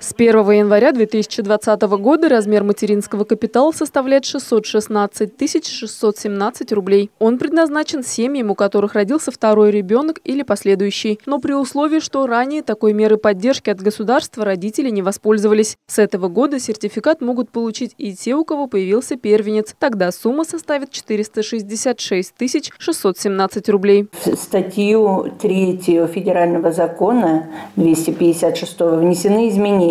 С 1 января 2020 года размер материнского капитала составляет 616 617 рублей. Он предназначен семьям, у которых родился второй ребенок или последующий, но при условии, что ранее такой меры поддержки от государства родители не воспользовались. С этого года сертификат могут получить и те, у кого появился первенец. Тогда сумма составит 466 617 рублей. Статью 3 федерального закона 256 внесены изменения,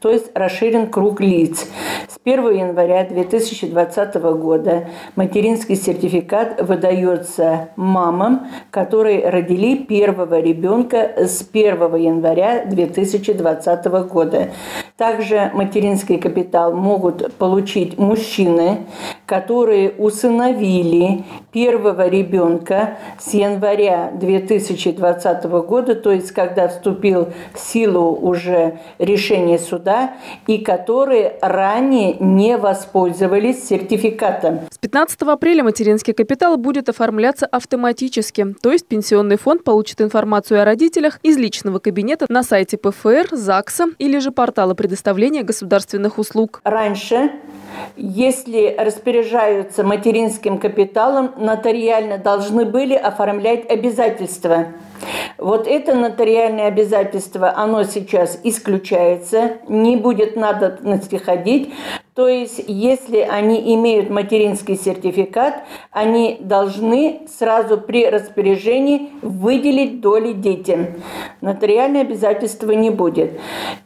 то есть расширен круг лиц. С 1 января 2020 года материнский сертификат выдается мамам, которые родили первого ребенка с 1 января 2020 года. Также материнский капитал могут получить мужчины, которые усыновили первого ребенка с января 2020 года, то есть когда вступил в силу уже решение суда, и которые ранее не воспользовались сертификатом. С 15 апреля материнский капитал будет оформляться автоматически, то есть пенсионный фонд получит информацию о родителях из личного кабинета на сайте ПФР, ЗАГСа или же портала предоставления государственных услуг. Раньше если распоряжаются материнским капиталом, нотариально должны были оформлять обязательства. Вот это нотариальное обязательство, оно сейчас исключается, не будет надобности ходить. То есть, если они имеют материнский сертификат, они должны сразу при распоряжении выделить доли детям. Нотариальное обязательство не будет.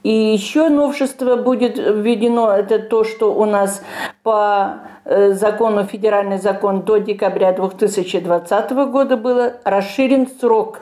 И еще новшество будет введено, это то, что у нас по э, закону, федеральный закон до декабря 2020 года было расширен срок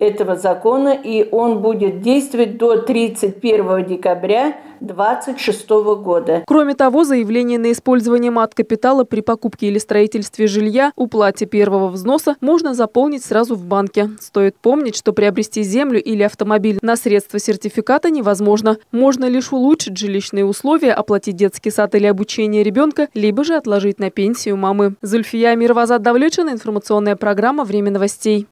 этого закона, и он будет действовать до 31 декабря 2026 года. Кроме того, заявление на использование мат-капитала при покупке или строительстве жилья, уплате первого взноса можно заполнить сразу в банке. Стоит помнить, что приобрести землю или автомобиль на средства сертификата невозможно. Можно лишь улучшить жилищные условия, оплатить детский сад или обучение ребенка, либо же отложить на пенсию мамы. Зульфия Мировазад Давлечина, информационная программа «Время новостей».